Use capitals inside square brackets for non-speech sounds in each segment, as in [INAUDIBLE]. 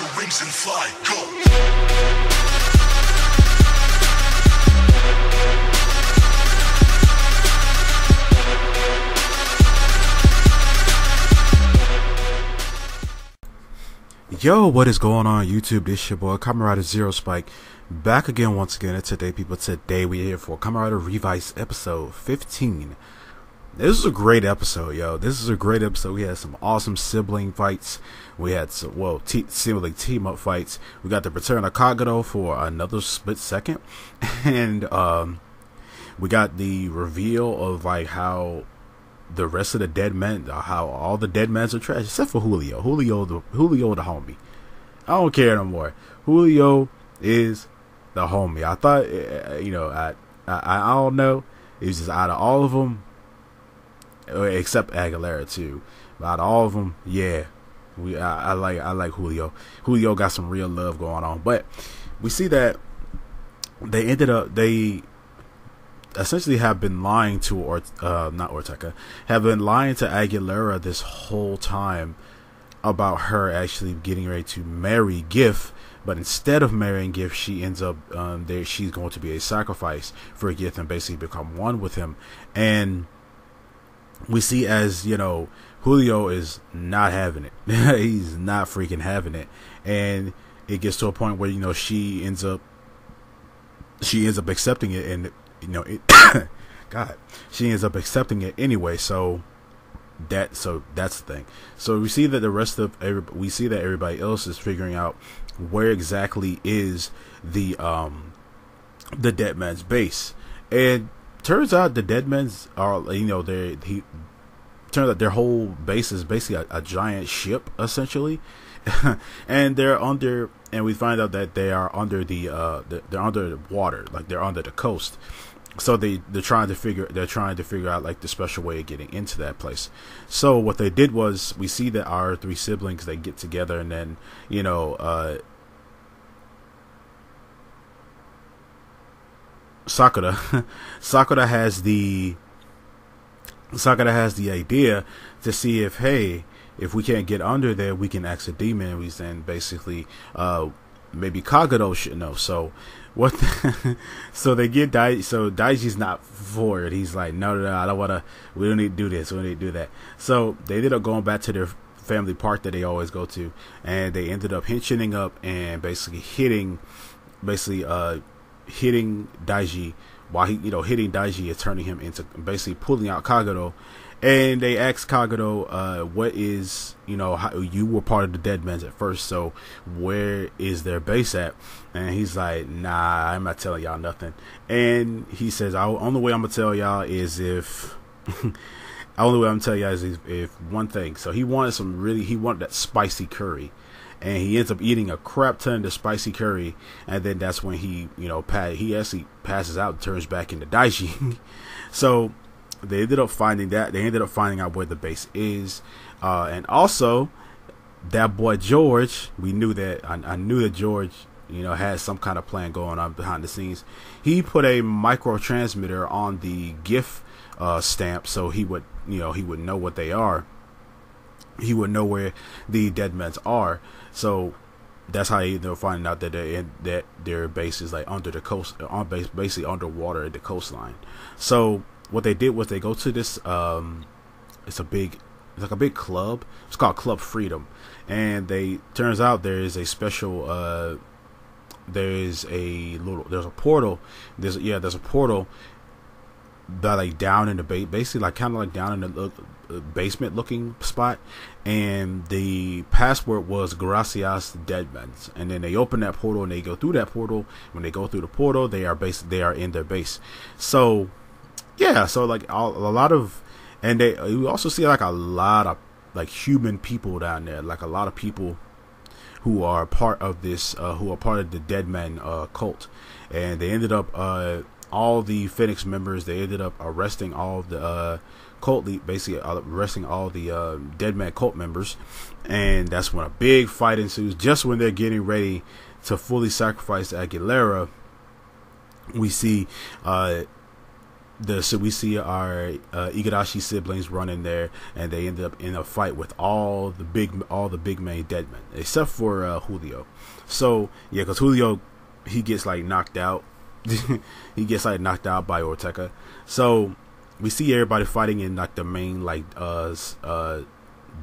your wings and fly. Go. Yo, what is going on YouTube? This your boy Rider Zero Spike back again once again today people today we're here for Kamen Rider Revice episode 15. This is a great episode, yo. This is a great episode. We had some awesome sibling fights. We had some well te- sibling team up fights. We got the return of Kagero for another split second. [LAUGHS] And um we got the reveal of like how the rest of the dead men, how all the dead men are trash, except for Julio. Julio, the Julio, the homie. I don't care no more. Julio is the homie. I thought, uh, you know, I, I, I don't know. Was just out of all of them, except Aguilera too. But out of all of them, yeah, we, I, I like, I like Julio. Julio got some real love going on, but we see that they ended up they essentially have been lying to or uh, not Ortega have been lying to Aguilera this whole time about her actually getting ready to marry Giff, but instead of marrying Giff, she ends up um, there. She's going to be a sacrifice for Giff and basically become one with him. And we see as you know, Julio is not having it. [LAUGHS] He's not freaking having it, and it gets to a point where you know she ends up she ends up accepting it and you know, it, [COUGHS] God, she ends up accepting it anyway. So that, so that's the thing. So we see that the rest of every, we see that everybody else is figuring out where exactly is the um the dead man's base, and turns out the dead men's are you know they he turns out their whole base is basically a, a giant ship essentially, [LAUGHS] and they're under and we find out that they are under the uh they're under the water like they're under the coast. So they they're trying to figure they're trying to figure out like the special way of getting into that place. So what they did was we see that our three siblings they get together and then you know uh sakura [LAUGHS] sakura has the sakura has the idea to see if hey if we can't get under there we can ask a demon we then basically uh maybe kagero should know so what the, [LAUGHS] so they get Dai so Daiji's not for it. He's like, no, no, no, I don't want to. We don't need to do this. We don't need to do that. So they ended up going back to their family park that they always go to, and they ended up hinching up and basically hitting, basically uh, hitting Daiji while he, you know, hitting Daiji and turning him into basically pulling out Kagero. And they asked Kagero, uh, what is, you know, how, you were part of the Dead Men's at first, so where is their base at? And he's like, nah, I'm not telling y'all nothing. And he says, the only way I'm going to tell y'all is if, [LAUGHS] only way I'm going to tell y'all is if, if one thing. So he wanted some really, he wanted that spicy curry and he ends up eating a crap ton of spicy curry, and then that's when he, you know, pat he actually passes out, and turns back into Daiji. [LAUGHS] so they ended up finding that they ended up finding out where the base is, uh, and also that boy George. We knew that I, I knew that George, you know, had some kind of plan going on behind the scenes. He put a micro transmitter on the GIF uh, stamp, so he would, you know, he would know what they are. He would know where the dead men's are. So that's how you know finding out that they that their base is like under the coast, on base basically underwater at the coastline. So what they did was they go to this. Um, it's a big, it's like a big club. It's called Club Freedom, and they turns out there is a special. Uh, there is a little. There's a portal. There's yeah. There's a portal that like down in the base, basically like kind of like down in the basement looking spot, and the password was Gracias Deadmans. And then they open that portal and they go through that portal. When they go through the portal, they are base they are in their base. So yeah, so like all, a lot of, and they you also see like a lot of like human people down there, like a lot of people who are part of this, uh, who are part of the Deadman uh, cult, and they ended up uh, all the Fenix members. They ended up arresting all the uh, cult, basically arresting all the uh, Deadman cult members, and that's when a big fight ensues. Just when they're getting ready to fully sacrifice Aguilera, we see uh, the so we see our uh, Igarashi siblings running there, and they end up in a fight with all the big all the big main dead men, except for uh, Julio. So yeah, because Julio he gets like knocked out. [LAUGHS] he gets like knocked out by Ortega. So we see everybody fighting in like the main like uh uh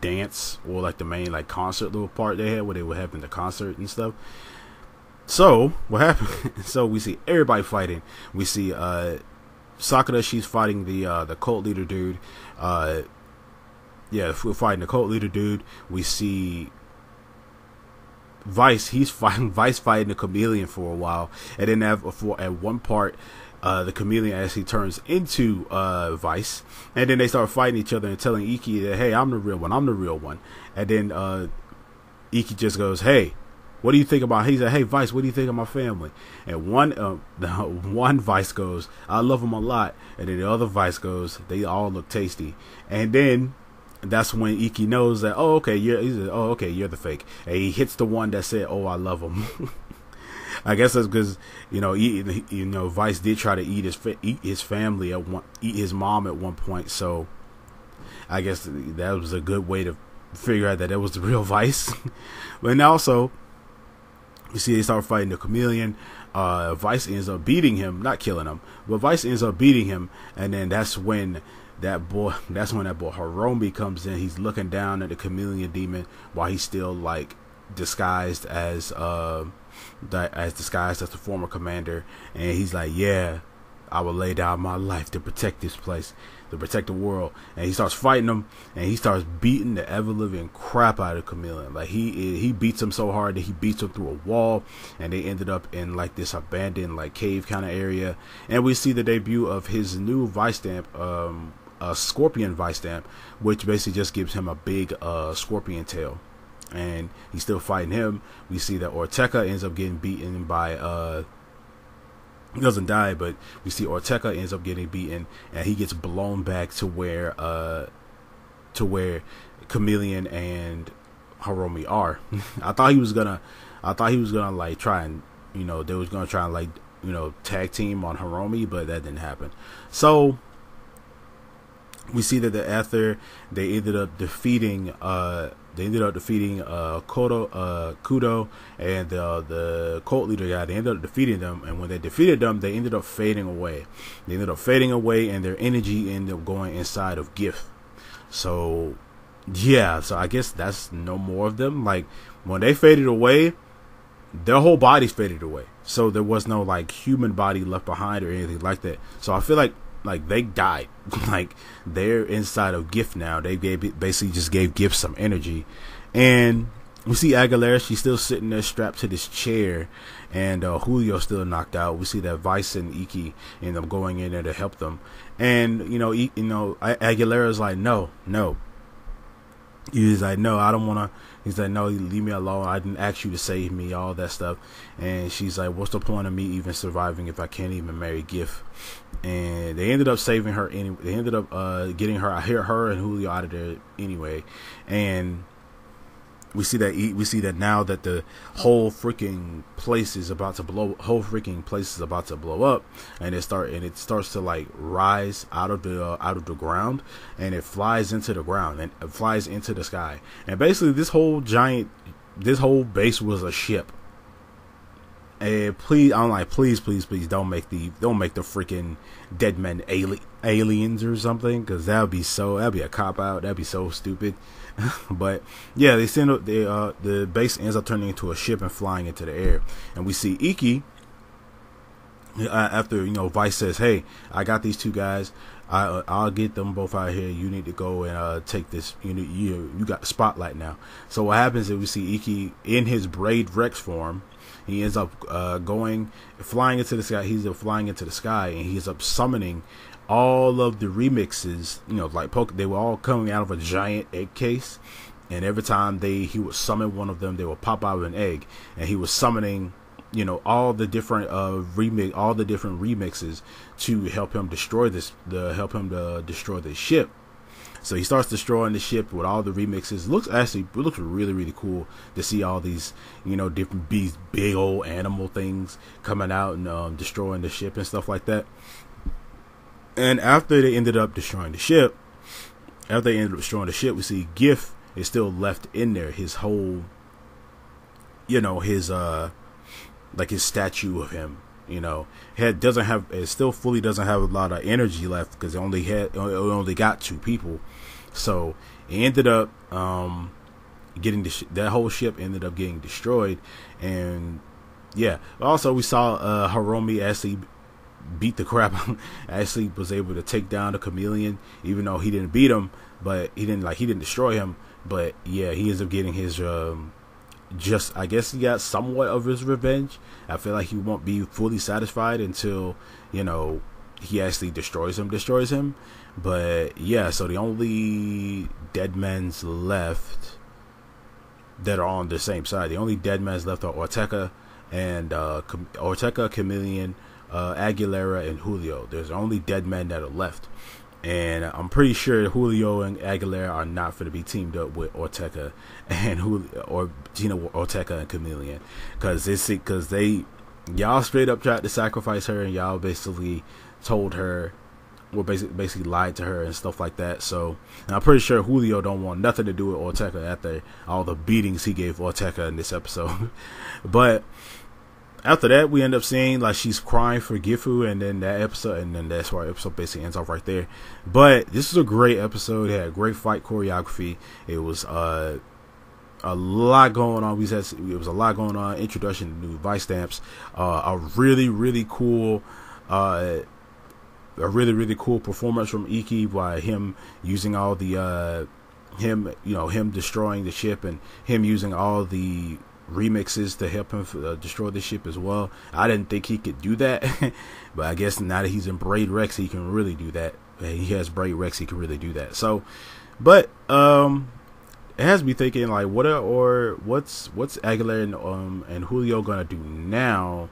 dance or like the main like concert little part they had where they were having the concert and stuff. So what happened? [LAUGHS] so we see everybody fighting. We see uh Sakura, she's fighting the uh, the cult leader dude. Uh, yeah, we're fighting the cult leader dude. We see Vice. He's fighting [LAUGHS] Vice fighting the chameleon for a while, and then have for at one part. Uh, the chameleon he turns into uh, Vice, and then they start fighting each other and telling Ikki that, "Hey, I'm the real one. I'm the real one." And then uh, Ikki just goes, "Hey, what do you think about? He said, "Hey Vice, what do you think of my family?" And one, uh, the [LAUGHS] one Vice goes, "I love them a lot," and then the other Vice goes, "They all look tasty." And then that's when Ikki knows that, oh, okay, you're, oh, okay, you're the fake, and he hits the one that said, "Oh, I love him. [LAUGHS] I guess that's because you know, he, you know, Vice did try to eat his eat his family at one, eat his mom at one point, so I guess that was a good way to figure out that it was the real Vice. [LAUGHS] but also you see, they start fighting the chameleon. Uh, Vice ends up beating him, not killing him, but Vice ends up beating him, and then that's when that boy, [LAUGHS] that's when that boy Hiromi comes in. He's looking down at the chameleon demon while he's still like disguised as uh, as disguised as the former commander, and he's like, "Yeah, I will lay down my life to protect this place." to protect the world. And he starts fighting him, and he starts beating the ever living crap out of Chameleon. Like he he beats him so hard that he beats him through a wall, and they ended up in like this abandoned like cave kind of area. And we see the debut of his new vice stamp, um, a scorpion vice stamp, which basically just gives him a big uh scorpion tail. And he's still fighting him. We see that Ortega ends up getting beaten by uh he doesn't die, but we see Ortega ends up getting beaten, and he gets blown back to where uh to where Chameleon and Hiromi are. [LAUGHS] I thought he was gonna, I thought he was gonna like try and you know they was gonna try and like you know tag team on Hiromi, but that didn't happen. So we see that the after they ended up defeating uh they ended up defeating uh, Kodo, uh, Kudo and uh, the cult leader guy. They ended up defeating them, and when they defeated them, they ended up fading away. They ended up fading away, and their energy ended up going inside of Gift. So, yeah. So I guess that's no more of them. Like when they faded away, their whole bodies faded away. So there was no like human body left behind or anything like that. So I feel like like they died. [LAUGHS] like they're inside of Gift now. They gave basically just gave Gift some energy, and we see Aguilera. She's still sitting there strapped to this chair, and uh, Julio still knocked out. We see that Vice and Ikki end up going in there to help them, and you know, you know, Aguilera's like, no, no. He's like, no, I don't want to He's like, no, leave me alone. I didn't ask you to save me, all that stuff. And she's like, what's the point of me even surviving if I can't even marry Gift? And they ended up saving her. Any, they ended up uh, getting her, I hear her and Julio out of there anyway. And we see that we see that now that the whole freaking place is about to blow whole freaking place is about to blow up and it start and it starts to like rise out of the uh, out of the ground and it flies into the ground and it flies into the sky. And basically this whole giant this whole base was a ship. And please i'm like please please please don't make the don't make the freaking dead men ali- aliens or something because that would be so that'd be a cop out that'd be so stupid [LAUGHS] but yeah, they send up the uh, the base ends up turning into a ship and flying into the air, and we see Ikki. Uh, after you know, Vice says, "Hey, I got these two guys. I uh, I'll get them both out here. You need to go and uh, take this. You need, you you got the spotlight now." So what happens is we see Ikki in his Braid Rex form. He ends up uh, going, flying into the sky. He's flying into the sky, and he's up summoning all of the remixes, you know, like poke, they were all coming out of a giant egg case, and every time they he would summon one of them, they would pop out of an egg, and he was summoning, you know, all the different uh remix, all the different remixes to help him destroy this, the help him to destroy the ship. So he starts destroying the ship with all the remixes. Looks actually it looks really really cool to see all these you know different beasts, big old animal things coming out and um, destroying the ship and stuff like that. And after they ended up destroying the ship, after they ended up destroying the ship, we see Giff is still left in there. His whole, you know, his uh, like his statue of him. You know, had doesn't have it still fully doesn't have a lot of energy left because it only had it only got two people. So it ended up um, getting the sh- that whole ship ended up getting destroyed, and yeah. Also, we saw uh, Hiromi actually beat the crap. [LAUGHS] actually, was able to take down the chameleon, even though he didn't beat him, but he didn't like he didn't destroy him. But yeah, he ends up getting his um, just I guess he got somewhat of his revenge. I feel like he won't be fully satisfied until you know he actually destroys him, destroys him. But yeah, so the only dead men's left that are on the same side. The only dead men's left are Ortega and uh, Ortega, Chameleon, uh, Aguilera, and Julio. There's only dead men that are left. And I'm pretty sure Julio and Aguilera are not going to be teamed up with Ortega and Julio or Gina Ortega and Chameleon, because it's because they y'all straight up tried to sacrifice her and y'all basically told her well basically basically lied to her and stuff like that. So I'm pretty sure Julio don't want nothing to do with Ortega after all the beatings he gave Ortega in this episode. [LAUGHS] but after that, we end up seeing like she's crying for Gifu, and then that episode, and then that's why episode basically ends off right there. But this is a great episode. It had great fight choreography. It was uh, a lot going on. We said it was a lot going on. Introduction to new vice stamps. Uh, a really really cool. Uh, a really really cool performance from Ikki by him using all the uh, him you know him destroying the ship and him using all the remixes to help him uh, destroy the ship as well. I didn't think he could do that, [LAUGHS] but I guess now that he's in Braid Rex, he can really do that. He has Braid Rex, he can really do that. So, but um, it has me thinking like, what are, or what's what's Aguilera and um and Julio gonna do now?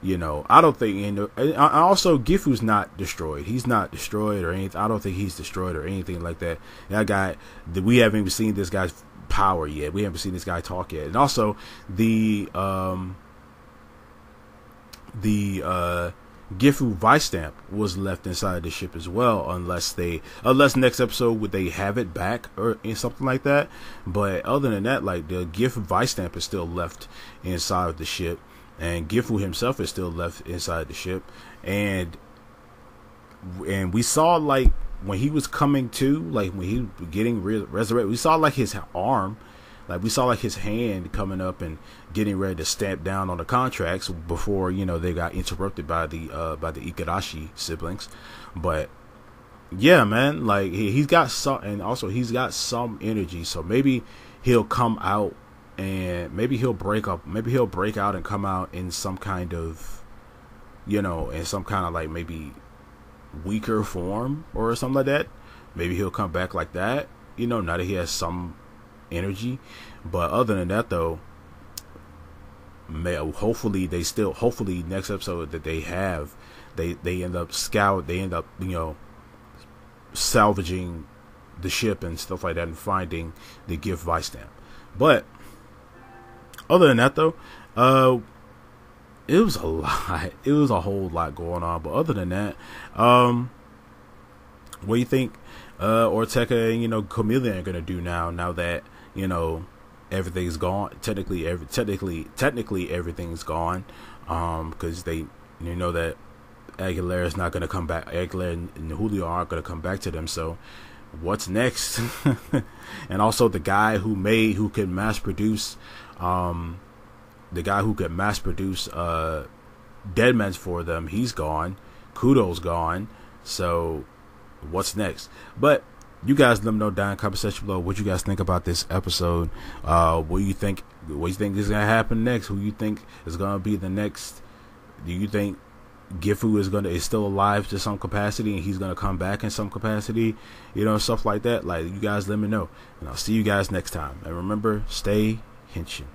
You know, I don't think. And also, Gifu's not destroyed. He's not destroyed or anything. I don't think he's destroyed or anything like that. That guy, that we haven't even seen this guy's power yet. We haven't seen this guy talk yet. And also the um the uh Gifu Vice Stamp was left inside the ship as well, unless they, unless next episode would they have it back or in something like that. But other than that, like the Gifu Vice Stamp is still left inside of the ship, and Gifu himself is still left inside the ship, and and we saw like when he was coming to, like when he was getting re- resurrected, we saw like his arm, like we saw like his hand coming up and getting ready to stamp down on the contracts before you know they got interrupted by the uh by the Igarashi siblings, but yeah, man, like he, he's got some, and also he's got some energy, so maybe he'll come out and maybe he'll break up, maybe he'll break out and come out in some kind of, you know, in some kind of like maybe weaker form or something like that. Maybe he'll come back like that, you know, now that he has some energy. But other than that, though, may, hopefully they still, hopefully next episode that they have, they they end up scout, they end up you know salvaging the ship and stuff like that and finding the gift vice stamp. But other than that, though, uh, it was a [LAUGHS] lot. It was a whole lot going on. But other than that, um, what do you think uh, Ortega and you know Chameleon are gonna do now? Now that you know everything's gone. Technically, every technically technically everything's gone. Um, because they you know that Aguilera is not gonna come back. Aguilera and Julio aren't gonna come back to them. So what's next? [LAUGHS] and also the guy who made who can mass produce um the guy who could mass produce uh, Deadmans for them, he's gone. Kudo's gone. So what's next? But you guys let me know down in the comment section below what you guys think about this episode. Uh, what you think? What you think is gonna happen next? Who you think is gonna be the next? Do you think Gifu is gonna is still alive to some capacity and he's gonna come back in some capacity? You know, stuff like that. Like you guys let me know, and I'll see you guys next time. And remember, stay henshin.